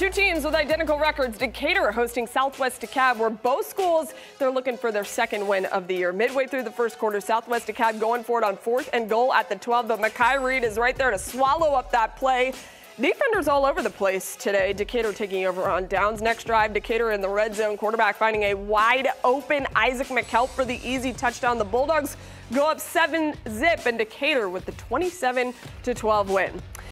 Two teams with identical records, Decatur hosting Southwest DeKalb, where both schools, they're looking for their second win of the year. Midway through the first quarter, Southwest DeKalb going for it on fourth and goal at the 12, but Makai Reed is right there to swallow up that play. Defenders all over the place today. Decatur taking over on downs. Next drive, Decatur in the red zone. Quarterback finding a wide open Isaac McKelp for the easy touchdown. The Bulldogs go up seven zip, and Decatur with the 27 to 12 win.